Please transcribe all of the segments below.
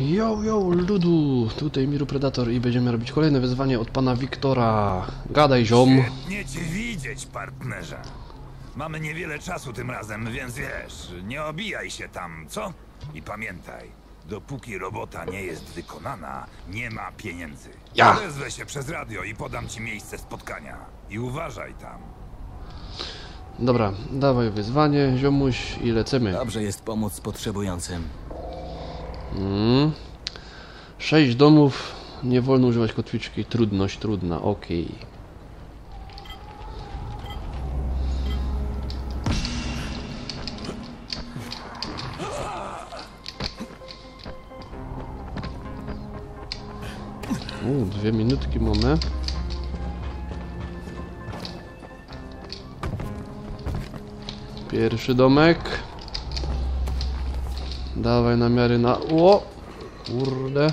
Yo, yo, ludu! Tutaj Miru Predator i będziemy robić kolejne wyzwanie od pana Wiktora. Gadaj, ziom. Świetnie cię widzieć, partnerze. Mamy niewiele czasu tym razem, więc wiesz, nie obijaj się tam, co? I pamiętaj, dopóki robota nie jest wykonana, nie ma pieniędzy. Ja. Odezwę się przez radio i podam ci miejsce spotkania. I uważaj tam. Dobra, dawaj wyzwanie, ziomuś i lecimy. Dobrze jest pomóc potrzebującym. Mm. Sześć domów, nie wolno używać kotwiczki, trudność trudna, okej. U, dwie minutki mamy. Pierwszy domek. Dawaj namiary na... O! Kurde.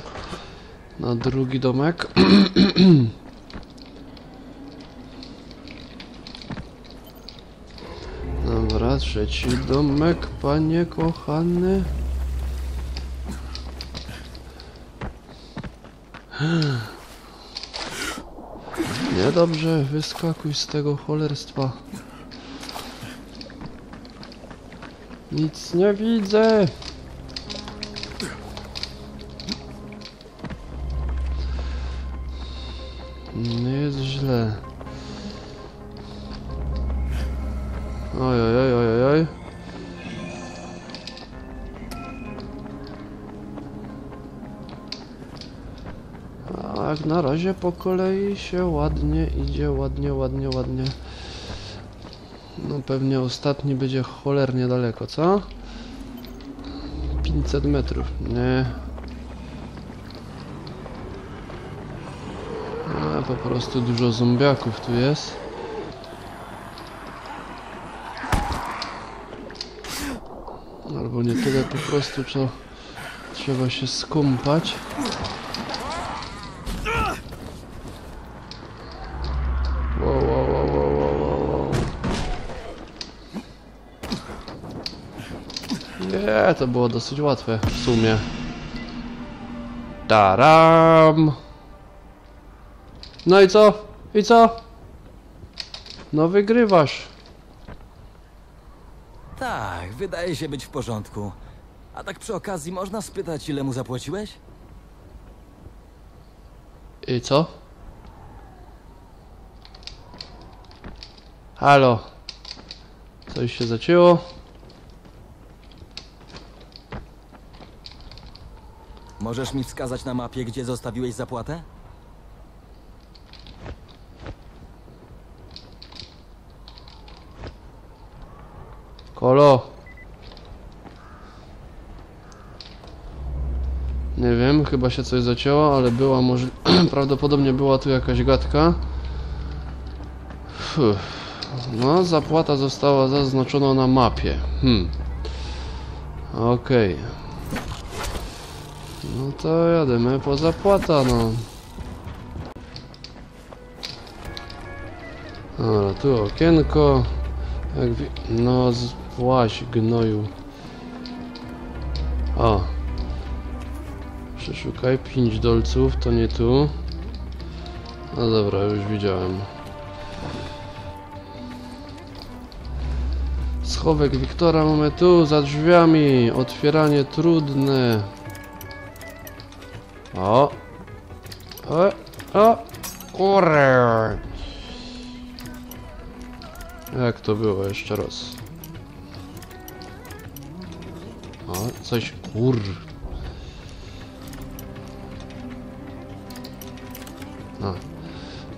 Na drugi domek. Dobra, trzeci domek, panie kochany. Niedobrze, wyskakuj z tego cholerstwa. Nic nie widzę. Nie jest źle. Oj, oj, oj, oj, oj. A jak na razie po kolei się ładnie idzie, ładnie, ładnie, ładnie. No pewnie ostatni będzie cholernie daleko, co? 500 metrów, nie. Po prostu dużo zombiaków tu jest. Albo nie tyle po prostu, co trzeba się wow. Nie, to było dosyć łatwe w sumie. Taram! No i co? I co? No wygrywasz. Tak, wydaje się być w porządku. A tak przy okazji można spytać, ile mu zapłaciłeś? I co? Halo. Coś się zacięło? Możesz mi wskazać na mapie, gdzie zostawiłeś zapłatę? Kolo. Nie wiem, chyba się coś zacięło, ale była może... prawdopodobnie była tu jakaś gadka. No, zapłata została zaznaczona na mapie. Hmm. Okej. No to jademy po zapłata, no. Dobra, tu okienko. Jak no, z- właś gnoju. O. Przeszukaj 5 dolców, to nie tu. No dobra, już widziałem. Schowek Wiktora mamy tu, za drzwiami. Otwieranie trudne. O. O. O. Kurę. Jak to było jeszcze raz? O, coś kur. A,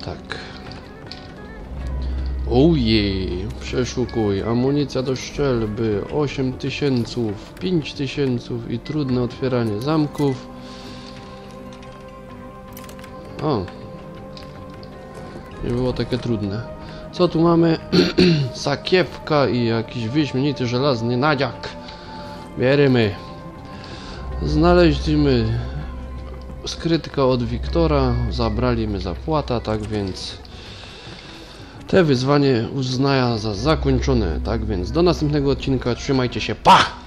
tak. Ojej, przeszukuj. Amunicja do szczelby, 8 tysięców, 5 tysięców i trudne otwieranie zamków. O. Nie było takie trudne. Co tu mamy? Sakiewka i jakiś wyśmienity żelazny nadziak. Bierzemy. Znaleźliśmy skrytka od Wiktora, zabraliśmy zapłata, tak więc te wyzwanie uznaję za zakończone. Tak więc do następnego odcinka, trzymajcie się, pa!